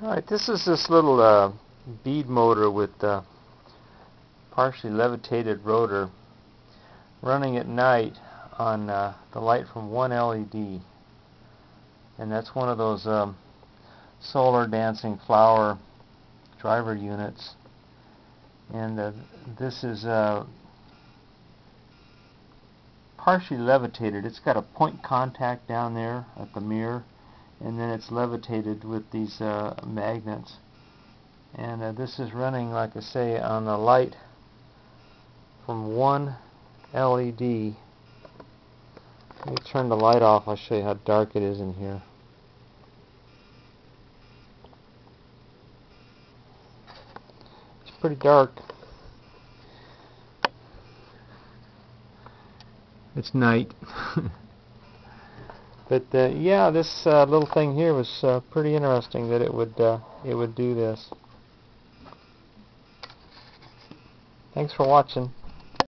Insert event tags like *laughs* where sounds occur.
Alright, this is this little uh, bead motor with uh, partially levitated rotor running at night on uh, the light from one LED and that's one of those um, solar dancing flower driver units. And uh, this is uh, partially levitated. It's got a point contact down there at the mirror and then it's levitated with these uh, magnets. And uh, this is running like I say on the light from one LED let me turn the light off. I'll show you how dark it is in here. It's pretty dark. It's night *laughs* But uh, yeah, this uh, little thing here was uh, pretty interesting that it would uh, it would do this. Thanks for watching.